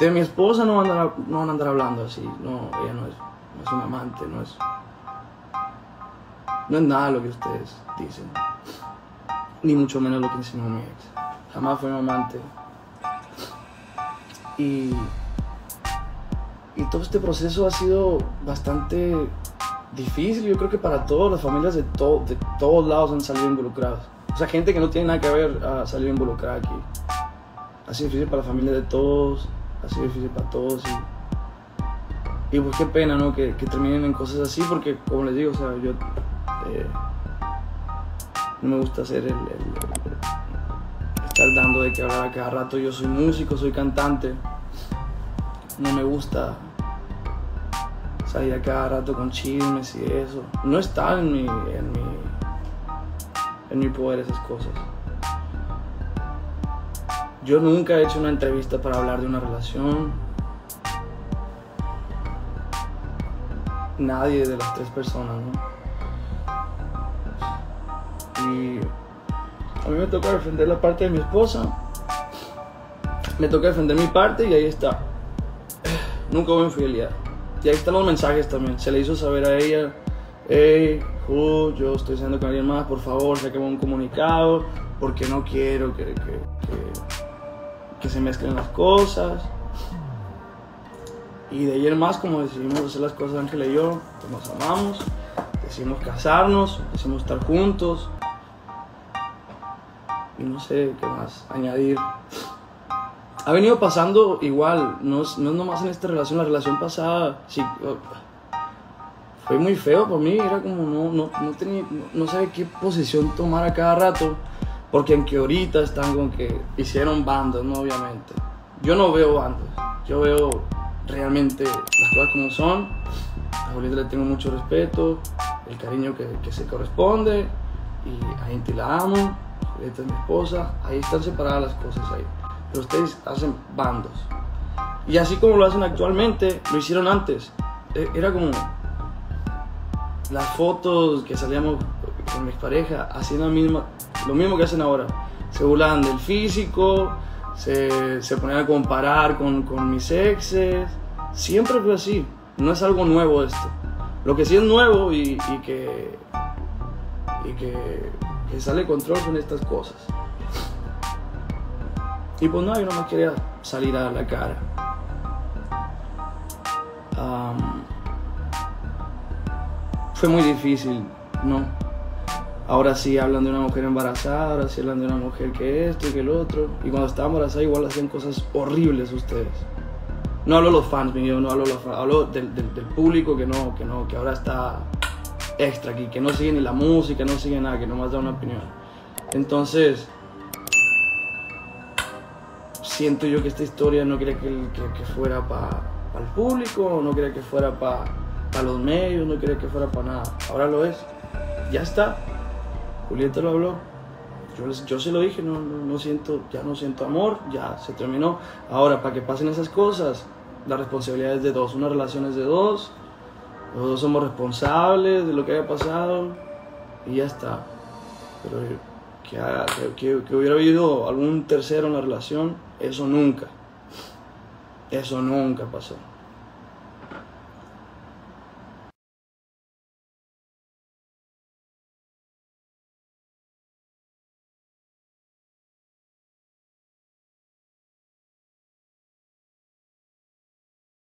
de mi esposa no van a andar, no van a andar hablando así. No, ella no es, no es un amante, no es. No es nada lo que ustedes dicen. Ni mucho menos lo que insinuó mi ex. Jamás fue un amante. Y. Y todo este proceso ha sido bastante difícil. Yo creo que para todas las familias de, to- de todos lados han salido involucradas. O sea, gente que no tiene nada que ver ha salido involucrada aquí. Ha sido difícil para la familia de todos, ha sido difícil para todos. Y, y pues qué pena, ¿no? Que, que terminen en cosas así, porque como les digo, o sea, yo eh, no me gusta hacer el, el- estar dando de que hablar a cada rato. Yo soy músico, soy cantante. No me gusta salir a cada rato con chismes y eso. No está en mi, en mi, en mi poder esas cosas. Yo nunca he hecho una entrevista para hablar de una relación. Nadie de las tres personas, ¿no? Y a mí me toca defender la parte de mi esposa. Me toca defender mi parte y ahí está. Nunca hubo infidelidad. Y ahí están los mensajes también. Se le hizo saber a ella, hey, Ju, yo estoy saliendo con alguien más, por favor, saquemos un comunicado, porque no quiero que, se mezclen las cosas. Y de ayer más, como decidimos hacer las cosas Ángela y yo, que nos amamos, decidimos casarnos, decidimos estar juntos. Y no sé qué más añadir. Ha venido pasando igual, no es, no es nomás en esta relación, la relación pasada, sí, uh, fue muy feo para mí, era como no, no, no tenía, no sabía qué posición tomar a cada rato, porque aunque ahorita están con que hicieron bandas, ¿no? Obviamente. Yo no veo bandas, yo veo realmente las cosas como son, a Julieta le tengo mucho respeto, el cariño que, que se corresponde, y a Inti la amo, Julieta es mi esposa, ahí están separadas las cosas ahí. Pero ustedes hacen bandos. Y así como lo hacen actualmente, lo hicieron antes. E- Era como las fotos que salíamos con mis parejas, hacían la misma, lo mismo que hacen ahora. Se burlaban del físico, se, se ponían a comparar con, con mis exes. Siempre fue así. No es algo nuevo esto. Lo que sí es nuevo y, y que, y que, sale control son estas cosas. Y pues no, yo no me quería salir a la cara. Fue muy difícil, ¿no? Ahora sí hablan de una mujer embarazada, ahora sí hablan de una mujer que esto y que el otro. Y cuando estaba embarazada igual hacían cosas horribles ustedes. No hablo de los fans, mío, no hablo, de los fans, hablo del, del- del público que no, que no, que ahora está extra aquí, que no sigue ni la música, no sigue nada, que nomás da una opinión. Entonces, siento yo que esta historia no quería que, que- que fuera para el público, no quería que fuera para los medios, no quería que fuera para nada. Ahora lo es. Ya está. Julieta lo habló. Yo, yo se lo dije, no, no, no siento, ya no siento amor, ya se terminó. Ahora, para que pasen esas cosas, la responsabilidad es de dos, una relación es de dos, los dos somos responsables de lo que haya pasado y ya está. Pero que, que- que hubiera habido algún tercero en la relación, eso nunca. Eso nunca pasó.